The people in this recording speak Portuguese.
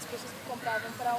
as pessoas que compravam para